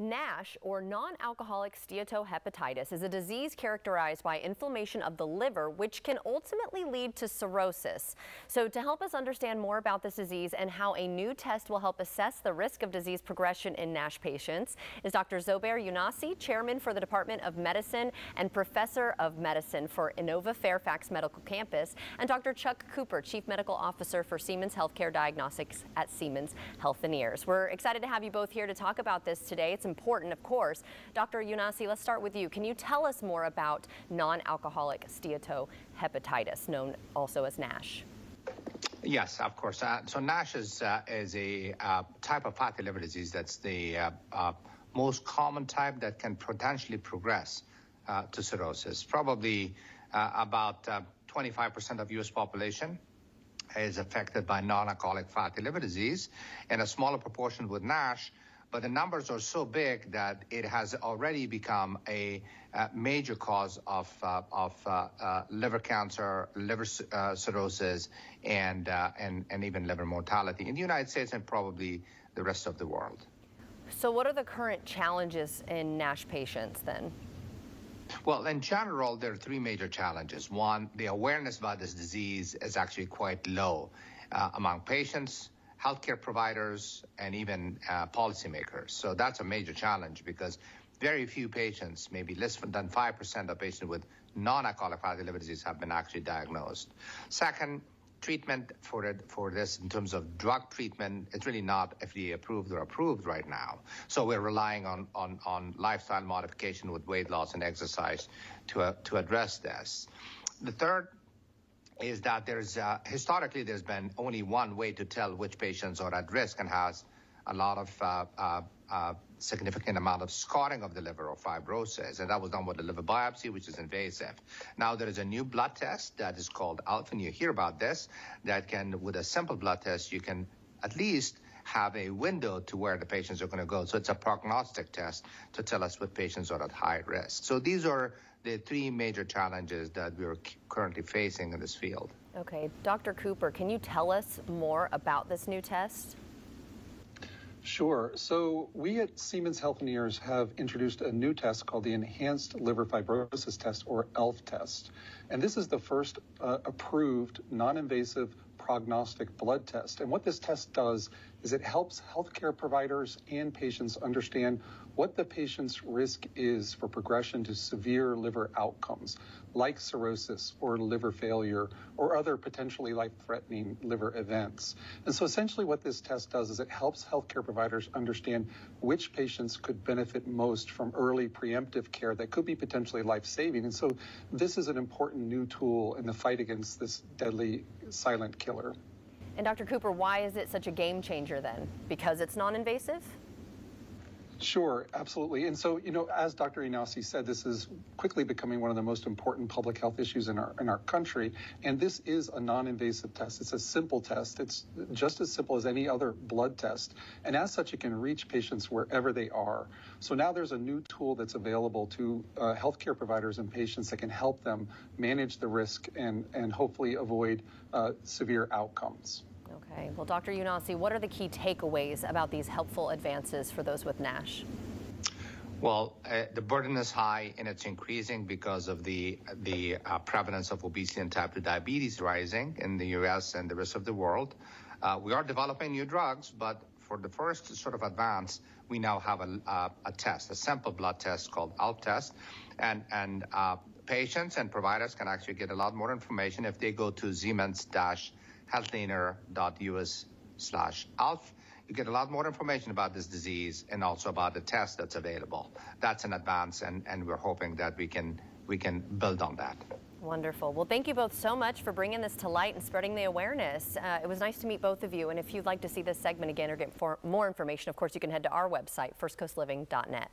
NASH, or non-alcoholic steatohepatitis, is a disease characterized by inflammation of the liver, which can ultimately lead to cirrhosis. So to help us understand more about this disease and how a new test will help assess the risk of disease progression in NASH patients is Dr. Zobair Younossi, Chairman for the Department of Medicine and Professor of Medicine for Inova Fairfax Medical Campus, and Dr. Chuck Cooper, Chief Medical Officer for Siemens Healthcare Diagnostics at Siemens Healthineers. We're excited to have you both here to talk about this today. It's important, of course. Dr. Younossi, let's start with you. Can you tell us more about non-alcoholic steatohepatitis, known also as NASH? Yes, of course. Uh, so NASH is, uh, is a uh, type of fatty liver disease that's the uh, uh, most common type that can potentially progress uh, to cirrhosis. Probably about 25% of U.S. population is affected by non-alcoholic fatty liver disease, and a smaller proportion with NASH but the numbers are so big that it has already become a, a major cause of, uh, of uh, uh, liver cancer, liver uh, cirrhosis, and, uh, and, and even liver mortality in the United States and probably the rest of the world. So, what are the current challenges in NASH patients then? Well, in general, there are three major challenges. One, the awareness about this disease is actually quite low uh, among patients, healthcare providers, and even uh, policymakers. So that's a major challenge because very few patients, maybe less than 5% of patients with non-alcoholic fatty liver disease have been actually diagnosed. Second, treatment for it, for this in terms of drug treatment it's really not FDA approved or approved right now. So we're relying on on, on lifestyle modification with weight loss and exercise to uh, to address this. The third is that there's uh, historically there's been only one way to tell which patients are at risk and has a lot of uh, uh, uh, significant amount of scarring of the liver or fibrosis, and that was done with a liver biopsy, which is invasive. Now there is a new blood test that is called Alpha, and you hear about this. That can, with a simple blood test, you can at least have a window to where the patients are going to go. So it's a prognostic test to tell us what patients are at high risk. So these are the three major challenges that we're currently facing in this field. Okay, Dr. Cooper, can you tell us more about this new test? Sure. So we at Siemens Healthineers have introduced a new test called the Enhanced Liver Fibrosis Test, or ELF test. And this is the first uh, approved non-invasive prognostic blood test. And what this test does is it helps healthcare providers and patients understand what the patient's risk is for progression to severe liver outcomes like cirrhosis or liver failure or other potentially life-threatening liver events. And so essentially what this test does is it helps healthcare providers understand which patients could benefit most from early preemptive care that could be potentially life-saving. And so this is an important new tool in the fight against this deadly silent killer. And Dr. Cooper, why is it such a game changer then? Because it's non-invasive? Sure, absolutely. And so, you know, as Dr. Younossi said, this is quickly becoming one of the most important public health issues in our in our country. And this is a non-invasive test. It's a simple test. It's just as simple as any other blood test. And as such, it can reach patients wherever they are. So now there's a new tool that's available to uh, healthcare providers and patients that can help them manage the risk and and hopefully avoid uh, severe outcomes. Okay. Well, Dr. Younossi, what are the key takeaways about these helpful advances for those with NASH? Well, uh, the burden is high and it's increasing because of the the uh, prevalence of obesity and type 2 diabetes rising in the U.S. and the rest of the world. Uh, we are developing new drugs, but for the first sort of advance, we now have a, uh, a test, a simple blood test called ELF test, and and uh, patients and providers can actually get a lot more information if they go to Siemens dash healthineer.us slash alf. You get a lot more information about this disease and also about the test that's available. That's an advance, and, and we're hoping that we can we can build on that. Wonderful. Well, thank you both so much for bringing this to light and spreading the awareness. Uh, it was nice to meet both of you. And if you'd like to see this segment again or get more information, of course, you can head to our website, firstcoastliving.net.